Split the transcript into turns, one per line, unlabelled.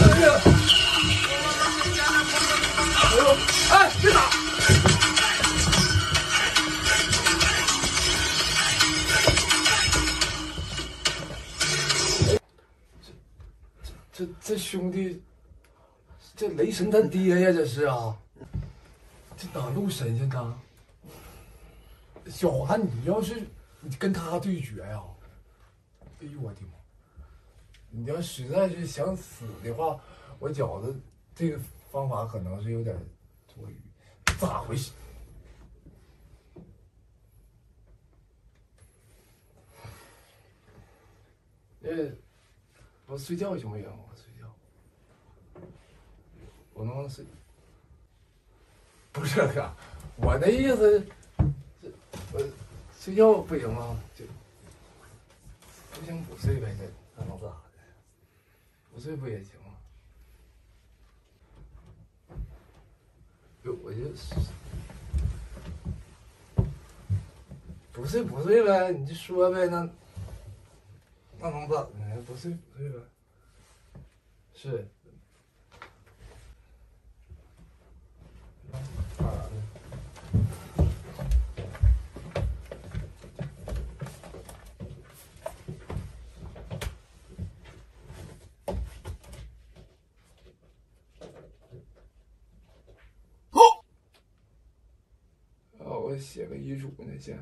哎呀！哎，去哪？这这兄弟，这雷神他爹呀，这是啊！这哪路神仙呢？小华，你要是跟他对决呀？哎呦，我的妈！你要实在是想死的话，我觉得这个方法可能是有点多余。咋回事？呃，我睡觉行不行？我睡觉，我能睡？不是哥，我的意思，这我睡觉不行吗？就不行不睡呗，这那能咋不睡不也行吗？就我就不睡不睡呗，你就说呗，那那能咋的？不睡不睡呗，是。写个遗嘱那些。